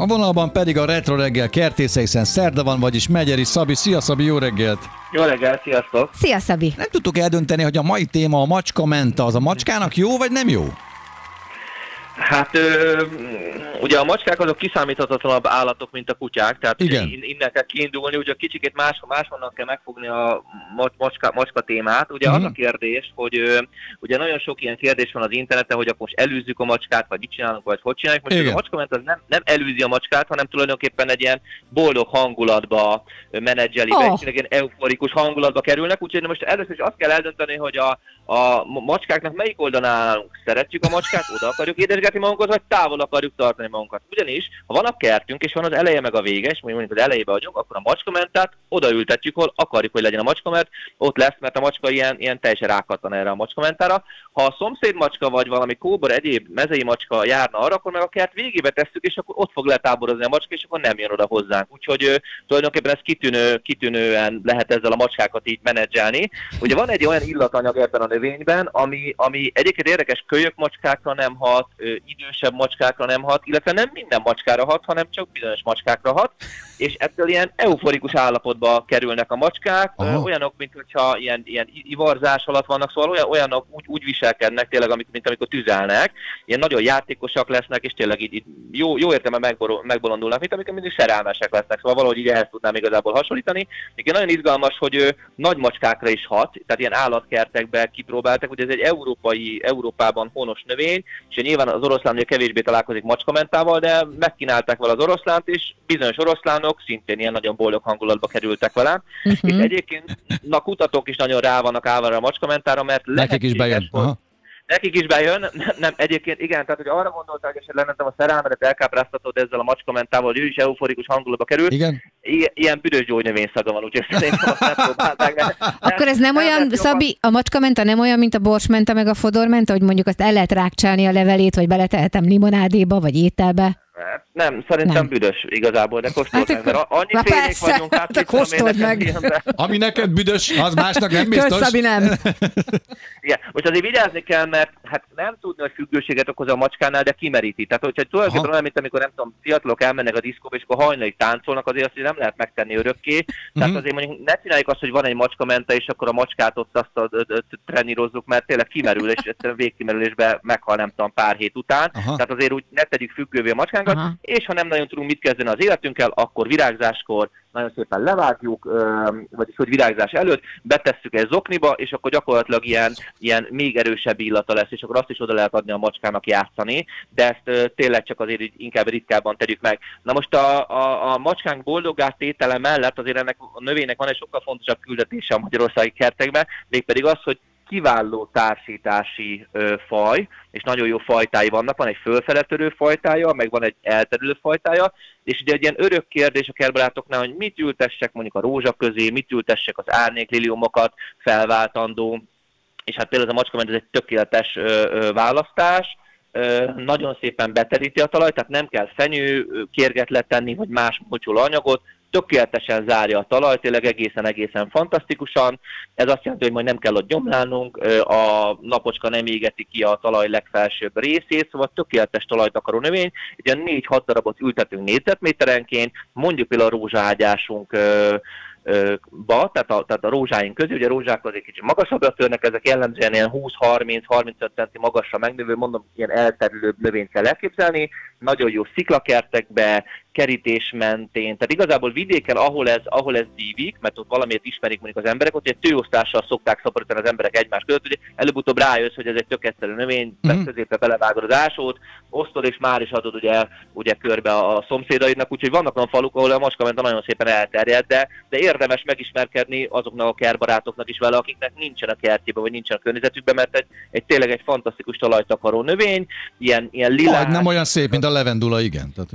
A vonalban pedig a Retro reggel kertésze, hiszen szerda van, vagyis Megyeri Szabi. Szia Szabi, jó reggelt! Jó reggelt, sziasztok! Szia Szabi! Nem tudtuk eldönteni, hogy a mai téma a macska menta, az a macskának jó vagy nem jó? Hát ö, ugye a macskák azok kiszámíthatatlanabb állatok, mint a kutyák, tehát Igen. In, innen kell kiindulni, ugye kicsikét más, máshonnan kell megfogni a ma- macska, macska témát. Ugye Mhm. az a kérdés, hogy ö, ugye nagyon sok ilyen kérdés van az interneten, hogy akkor most elűzzük a macskát, vagy mit csinálunk, vagy hogy csináljuk. Most Igen. a macskament az nem, nem elűzi a macskát, hanem tulajdonképpen egy ilyen boldog hangulatba menedzseli, oh. egy ilyen euforikus hangulatba kerülnek, úgyhogy most először is azt kell eldönteni, hogy a, a macskáknak melyik oldalán állunk. Szeretjük a macskát, oda akarjuk édesgetni magunkat, vagy távol akarjuk tartani magunkat. Ugyanis, ha van a kertünk, és van az eleje meg a vége, és mondjuk az elejében vagyunk, akkor a macskamentát odaültetjük, hol akarjuk, hogy legyen a macska, ott lesz, mert a macska ilyen, ilyen teljesen rákattan erre a macskamentára. Ha a szomszéd macska vagy valami kóbor, egyéb mezei macska járna arra, akkor meg a kert végébe tesszük, és akkor ott fog letáborozni a macska, és akkor nem jön oda hozzánk. Úgyhogy tulajdonképpen ez kitűnő, kitűnően lehet ezzel a macskákat így menedzselni. Ugye van egy olyan illatanyag ebben a növényben, ami, ami egyébként érdekes kölyök macskákra nem hat, idősebb macskákra nem hat, illetve nem minden macskára hat, hanem csak bizonyos macskákra hat, és ettől ilyen euforikus állapotba kerülnek a macskák, Aha. olyanok, mint hogyha ilyen, ilyen ivarzás alatt vannak, szóval olyan, olyanok úgy, úgy viselkednek tényleg, amik, mint amikor tüzelnek, ilyen nagyon játékosak lesznek, és tényleg így, így jó, jó értelme megborul, megbolondulnak, mint amikor mindig szerelmesek lesznek, szóval valahogy így ehhez tudnám igazából hasonlítani. Igen, nagyon izgalmas, hogy ő, nagy macskákra is hat, tehát ilyen állatkertekbe kipróbáltak, ugye ez egy európai, Európában honos növény, és nyilván az oroszlán ugye kevésbé találkozik macskamentával, de megkínálták vele az oroszlánt, és bizonyos oroszlánok szintén ilyen nagyon boldog hangulatba kerültek vele. És Uh-huh. egyébként na kutatók is nagyon rá vannak állva a macskamentára, mert Nekik is bejön. hogy- Aha. Nekik is bejön, nem, nem egyébként igen, tehát hogy arra gondolták, hogy esetleg nem tudom, a szerelmedet elkápráztatod ezzel a macskamentával, hogy ő is euforikus hangulatba kerül, Igen? I- ilyen büdös gyógynövény szaga van, úgyhogy szerintem azt nem próbálták. Akkor ez nem olyan, lehet jobban- Szabi, a macskamenta nem olyan, mint a borsmenta meg a fodormenta, hogy mondjuk azt el lehet rákcsálni a levelét, vagy beletehetem limonádéba, vagy ételbe. Hát Nem, szerintem Nem. büdös igazából, de kóstold Hát meg, mert annyi Na félék persze, vagyunk, hát de mit tudom én, kóstold nekem meg. ilyen, de- Ami neked büdös, az másnak nem Kösz, biztos. Szabi, nem. Igen, most azért vigyázni kell, mert hát nem tudni, hogy függőséget okoz a macskánál, de kimeríti. Tehát, hogyha tulajdonképpen olyan, mint amikor nem tudom, fiatalok elmennek a diszkóba, és akkor hajnalig táncolnak, azért azt nem lehet megtenni örökké. Tehát Mhm. azért mondjuk ne csináljuk azt, hogy van egy macskamenta, és akkor a macskát ott azt a, ö, ö, trenírozzuk, mert tényleg kimerül, és végkimerülésbe meghal nem tudom pár hét után. Aha. Tehát azért úgy ne tegyük függővé a macskánkat, Aha. és ha nem nagyon tudunk mit kezdeni az életünkkel, akkor virágzáskor nagyon szépen levágjuk, vagyis hogy virágzás előtt, betesszük egy zokniba, és akkor gyakorlatilag ilyen, ilyen még erősebb illata lesz, és akkor azt is oda lehet adni a macskának játszani, de ezt tényleg csak azért inkább ritkábban tegyük meg. Na most a, a, a macskánk boldoggá tétele mellett azért ennek a növénynek van egy sokkal fontosabb küldetése a magyarországi kertekben, mégpedig az, hogy kiváló társítási ö, faj, és nagyon jó fajtái vannak, van egy fölfele törő fajtája, meg van egy elterülő fajtája, és ugye egy ilyen örök kérdés a kertbarátoknál, hogy mit ültessek mondjuk a rózsa közé, mit ültessek az árnyékliliumokat felváltandó, és hát például ez a macskament ez egy tökéletes ö, ö, választás, nagyon szépen beteríti a talajt, tehát nem kell fenyő kérget letenni, vagy más mocsoló anyagot, tökéletesen zárja a talajt, tényleg egészen-egészen fantasztikusan. Ez azt jelenti, hogy majd nem kell ott gyomlálnunk, a napocska nem égeti ki a talaj legfelsőbb részét, szóval tökéletes talajt akaró növény. Ugye 4-6 darabot ültetünk négyzetméterenként, mondjuk például a rózsaágyásunk ba, tehát a, tehát a rózsáink közé, ugye a rózsák azért kicsit magasabbra törnek, ezek jellemzően ilyen 20-30-35 centi magasra megnövő, mondom, ilyen elterülőbb növényt kell elképzelni, nagyon jó sziklakertekbe, kerítés mentén, tehát igazából vidéken, ahol ez, ahol ez dívik, mert ott valamiért ismerik mondjuk az emberek, ott egy tőosztással szokták szaporítani az emberek egymás között, ugye előbb-utóbb rájössz, hogy ez egy tök egyszerű növény, Mhm. mm. középre belevágod az ásót, osztod és már is adod ugye, ugye körbe a szomszédaidnak, úgyhogy vannak olyan faluk, ahol a macska nagyon szépen elterjedt, de, de érdemes megismerkedni azoknak a kertbarátoknak is vele, akiknek nincsen a kertjében, vagy nincsen a környezetükben, mert egy, egy tényleg egy fantasztikus talajtakaró növény, ilyen, ilyen lilás, Majd nem olyan szép, mint a levendula, igen. Tehát,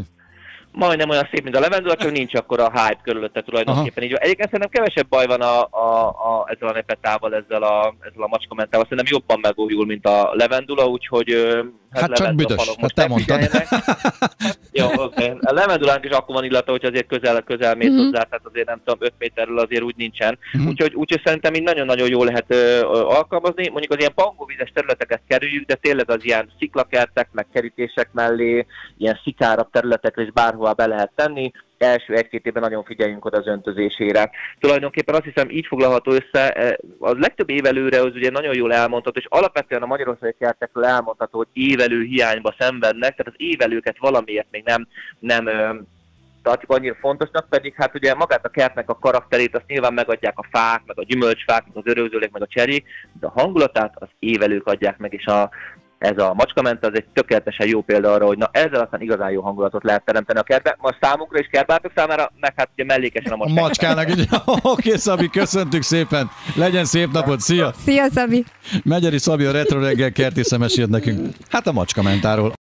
majdnem olyan szép, mint a levendula, csak nincs akkor a hype körülötte tulajdonképpen. Így, van. egyébként szerintem kevesebb baj van a, a, a, ezzel a nepetával, ezzel a, ezzel a macskamentával. Szerintem jobban megújul, mint a levendula, úgyhogy ö, Hát csak levendula büdös, hát most te mondtad. Jó, oké. A levendulánk is akkor van illata, hogy azért közel, közel mész Mhm. hozzá, tehát azért nem tudom, 5 méterről azért úgy nincsen. Mhm. Úgyhogy, úgyhogy szerintem így nagyon-nagyon jól lehet ö, ö, alkalmazni. Mondjuk az ilyen pangóvízes területeket kerüljük, de tényleg az ilyen sziklakertek, meg kerítések mellé, ilyen szikárabb területekre is bárhol ahová be lehet tenni, első egy-két évben nagyon figyeljünk oda az öntözésére. Tulajdonképpen azt hiszem így foglalható össze, a legtöbb évelőre az ugye nagyon jól elmondható, és alapvetően a Magyarországi kertekről elmondható, hogy évelő hiányba szenvednek, tehát az évelőket valamiért még nem, nem tartjuk annyira fontosnak, pedig hát ugye magát a kertnek a karakterét azt nyilván megadják a fák, meg a gyümölcsfák, meg az örőzőlék, meg a cserék, de a hangulatát az évelők adják meg, és a, ez a macskament az egy tökéletesen jó példa arra, hogy na ezzel aztán igazán jó hangulatot lehet teremteni a kertbe. Ma számunkra is kertbátok számára, meg hát ugye mellékesen a macskán. A macskának. Oké, okay, Szabi, köszöntük szépen. Legyen szép napot, szia! Szia, Szabi! Megyeri Szabi a Retro Reggel kertésze mesélt nekünk. Hát a macskamentáról.